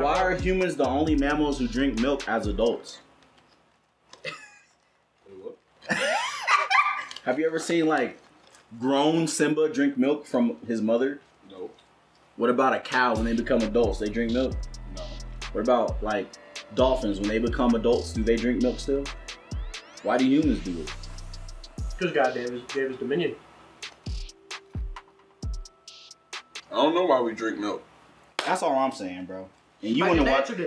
Why are humans the only mammals who drink milk as adults? Have you ever seen like grown Simba drink milk from his mother? No. What about a cow when they become adults? They drink milk. No. What about like dolphins when they become adults? Do they drink milk still? Why do humans do it? Because God gave us, gave us dominion. I don't know why we drink milk. That's all I'm saying, bro. And you I want to watch? it.